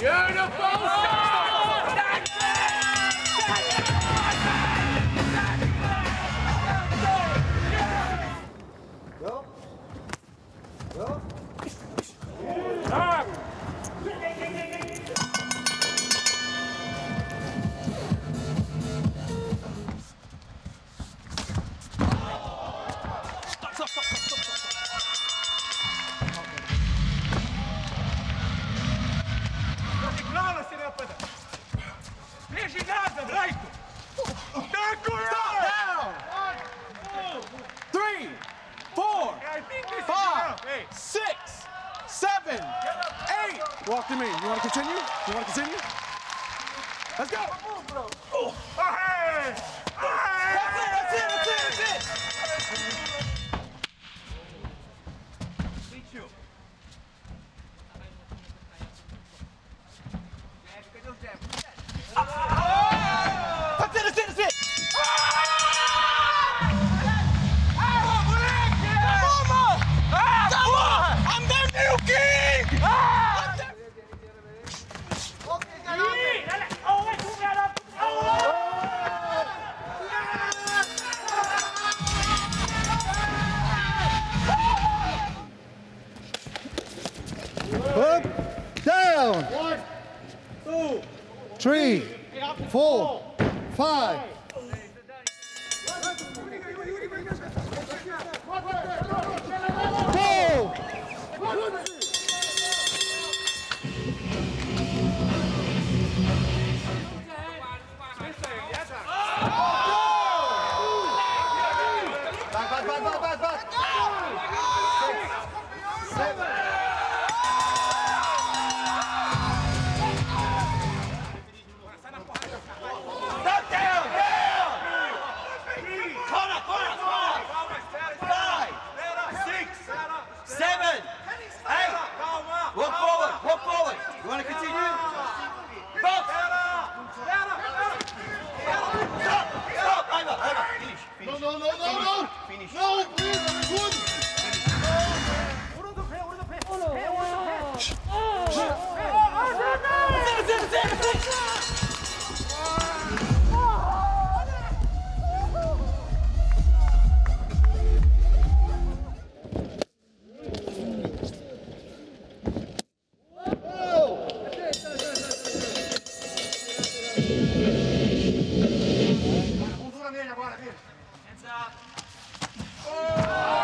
Beautiful. Go. Go. Eight. Walk to me. You want to continue? You want to continue? Let's go. Oh, hey! Oh, hey! That's it, that's it, that's it, that's it. Three, four, five. Up, up, up,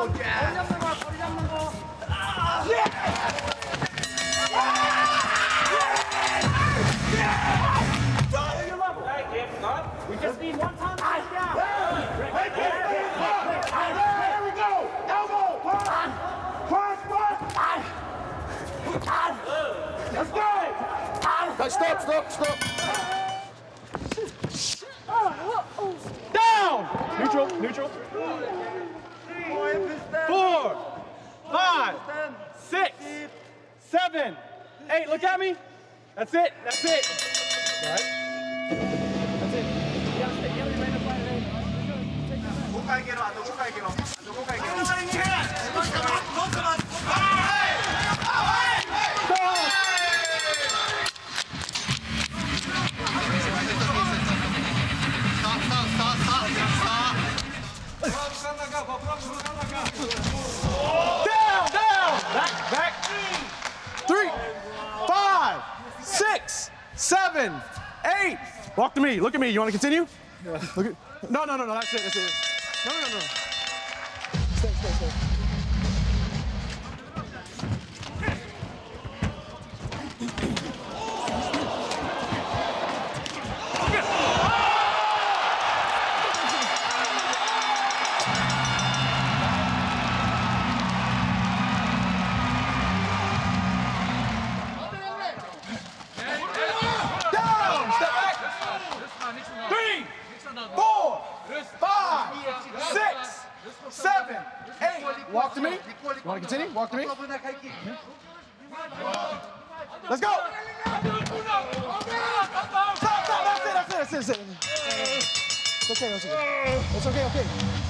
We just need one time. Down. Right there. There we go. Elbow. Cross. Cross. Cross. Let's go. Okay, stop, stop, stop. Down! Neutral, neutral four, five, six, seven, eight. Look at me. That's it. That's it. That's it. seven, eight. Walk to me. Look at me. You want to continue? Yeah. Look at, no, no, no, no. That's it. That's it. No, no, no, no. Stay, stay, stay. Oh! Four, five, six, seven, eight. Walk to me. You want to continue? Walk to me. Let's go. Stop, stop. That's it. That's it. That's it. That's it. It's okay. It's okay.